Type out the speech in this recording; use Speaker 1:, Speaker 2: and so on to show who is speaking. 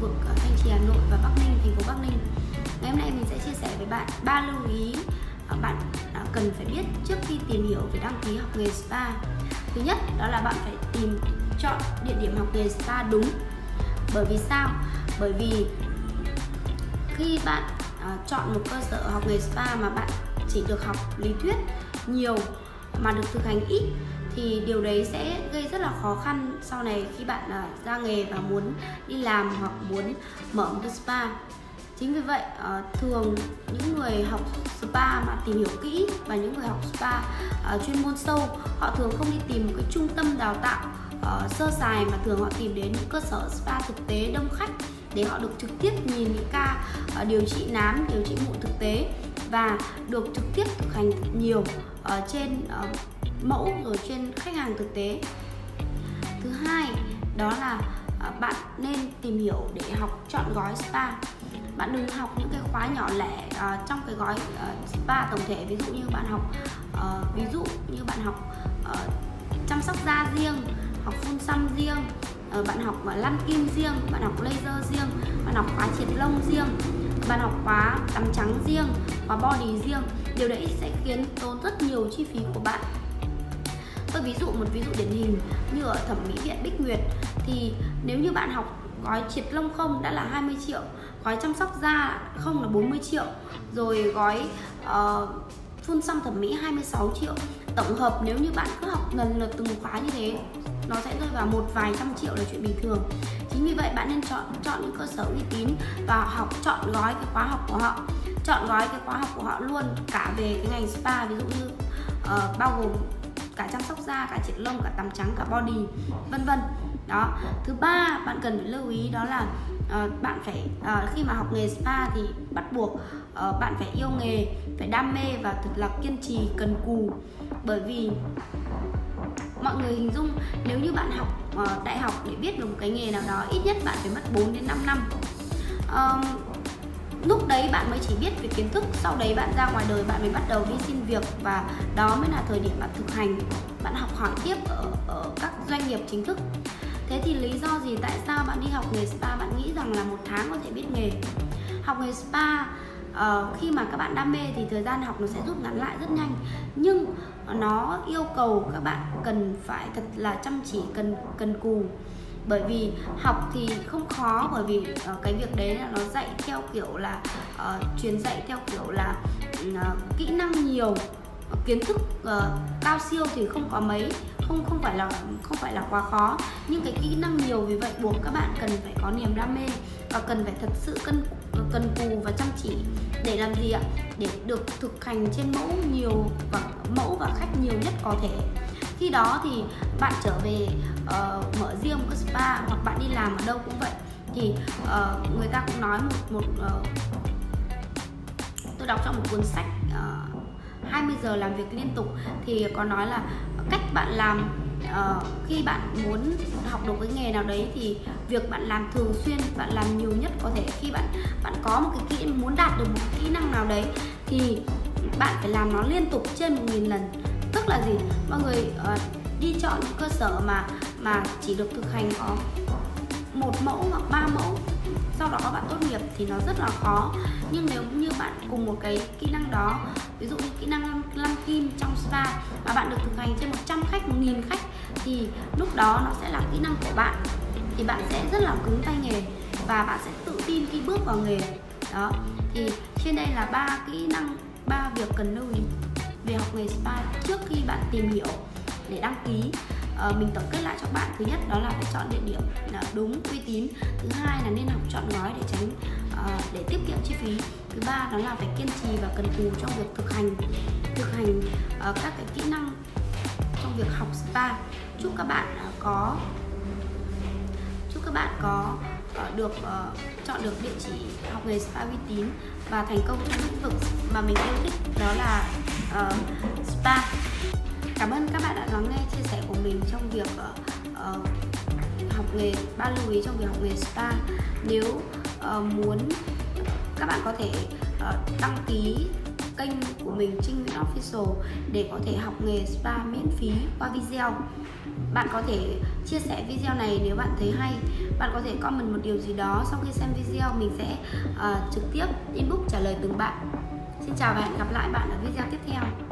Speaker 1: vực ở Thanh Trì Hà Nội và Bắc Ninh, thành phố Bắc Ninh. Ngày hôm nay mình sẽ chia sẻ với bạn ba lưu ý bạn à, cần phải biết trước khi tìm hiểu về đăng ký học nghề spa. Thứ nhất đó là bạn phải tìm chọn địa điểm học nghề spa đúng. Bởi vì sao? Bởi vì khi bạn à, chọn một cơ sở học nghề spa mà bạn chỉ được học lý thuyết nhiều mà được thực hành ít thì điều đấy sẽ gây rất là khó khăn sau này khi bạn uh, ra nghề và muốn đi làm hoặc muốn mở một cái spa. Chính vì vậy uh, thường những người học spa mà tìm hiểu kỹ và những người học spa uh, chuyên môn sâu họ thường không đi tìm một cái trung tâm đào tạo uh, sơ sài mà thường họ tìm đến những cơ sở spa thực tế đông khách để họ được trực tiếp nhìn những ca uh, điều trị nám điều trị mụn thực tế và được trực tiếp thực hành nhiều ở trên uh, mẫu rồi trên khách hàng thực tế. Thứ hai đó là uh, bạn nên tìm hiểu để học chọn gói spa. Bạn đừng học những cái khóa nhỏ lẻ uh, trong cái gói uh, spa tổng thể. Ví dụ như bạn học uh, ví dụ như bạn học uh, chăm sóc da riêng học phun xăm riêng uh, bạn học uh, lăn kim riêng bạn học laser riêng bạn học khóa triệt lông riêng bạn học khóa tắm trắng riêng khóa body riêng điều đấy sẽ khiến tốn rất nhiều chi phí của bạn. Tôi ví dụ một ví dụ điển hình như ở thẩm mỹ viện Bích Nguyệt thì nếu như bạn học gói triệt lông không đã là 20 triệu gói chăm sóc da không là 40 triệu rồi gói uh, phun xăm thẩm mỹ 26 triệu. Tổng hợp nếu như bạn cứ học lần lượt từng khóa như thế nó sẽ rơi vào một vài trăm triệu là chuyện bình thường. Chính vì vậy bạn nên chọn chọn những cơ sở uy tín và học chọn gói cái khóa học của họ. Chọn gói cái khóa học của họ luôn cả về cái ngành spa ví dụ như uh, bao gồm cả chăm sóc da cả triệt lông cả tắm trắng cả body vân vân. Đó. Thứ ba bạn cần phải lưu ý đó là uh, bạn phải uh, khi mà học nghề spa thì bắt buộc uh, bạn phải yêu nghề phải đam mê và thật là kiên trì cần cù. Bởi vì mọi người hình dung nếu như bạn học uh, đại học để biết được một cái nghề nào đó ít nhất bạn phải mất 4 đến 5 năm. Um, lúc đấy bạn mới chỉ biết về kiến thức sau đấy bạn ra ngoài đời bạn mới bắt đầu đi xin việc và đó mới là thời điểm bạn thực hành. Bạn học hỏi tiếp ở, ở các doanh nghiệp chính thức. Thế thì lý do gì tại sao bạn đi học nghề spa bạn nghĩ rằng là một tháng có thể biết nghề? Học nghề spa uh, khi mà các bạn đam mê thì thời gian học nó sẽ rút ngắn lại rất nhanh. Nhưng nó yêu cầu các bạn cần phải thật là chăm chỉ cần cần cù. Bởi vì học thì không khó bởi vì uh, cái việc đấy là nó dạy theo kiểu là uh, truyền dạy theo kiểu là uh, kỹ năng nhiều kiến thức uh, cao siêu thì không có mấy không không phải là không phải là quá khó. Nhưng cái kỹ năng nhiều vì vậy buộc các bạn cần phải có niềm đam mê và cần phải thật sự cân cần cù và chăm chỉ để làm gì ạ? Để được thực hành trên mẫu nhiều và mẫu và khách nhiều nhất có thể. Khi đó thì bạn trở về uh, mở riêng một spa hoặc bạn đi làm ở đâu cũng vậy. Thì uh, người ta cũng nói một một uh, tôi đọc trong một cuốn sách uh, 20 giờ làm việc liên tục thì có nói là cách bạn làm uh, khi bạn muốn học được cái nghề nào đấy thì việc bạn làm thường xuyên bạn làm nhiều nhất có thể khi bạn bạn có một cái kỹ muốn đạt được một kỹ năng nào đấy thì bạn phải làm nó liên tục trên một nghìn lần. Tức là gì? Mọi người uh, đi chọn những cơ sở mà mà chỉ được thực hành có một mẫu hoặc ba mẫu sau đó bạn tốt nghiệp thì nó rất là khó. Nhưng nếu như bạn cùng một cái kỹ năng đó ví dụ như kỹ năng lăn, lăn kim trong spa mà bạn được thực hành trên 100 khách 1000 khách thì lúc đó nó sẽ là kỹ năng của bạn. Thì bạn sẽ rất là cứng tay nghề và bạn sẽ tự tin khi bước vào nghề. Đó thì trên đây là ba kỹ năng ba việc cần lưu ý về học nghề spa trước khi bạn tìm hiểu để đăng ký. Ờ, mình tổng kết lại cho bạn. Thứ nhất đó là phải chọn địa điểm là đúng uy tín. Thứ hai là nên học chọn gói để tránh ờ, để tiết kiệm chi phí. Thứ ba đó là phải kiên trì và cần cù trong việc thực hành thực hành ờ, các cái kỹ năng trong việc học spa. Chúc các bạn có chúc các bạn có được uh, chọn được địa chỉ học nghề spa uy tín và thành công trong lĩnh vực mà mình yêu thích. Đó là uh, spa. Cảm ơn các bạn đã lắng nghe mình trong việc uh, uh, học nghề ba lưu ý trong việc học nghề spa. Nếu uh, muốn các bạn có thể uh, đăng ký kênh của mình Trinh Nguyễn Official để có thể học nghề spa miễn phí qua video. Bạn có thể chia sẻ video này nếu bạn thấy hay. Bạn có thể comment một điều gì đó sau khi xem video mình sẽ uh, trực tiếp inbox trả lời từng bạn. Xin chào và hẹn gặp lại bạn ở video tiếp theo.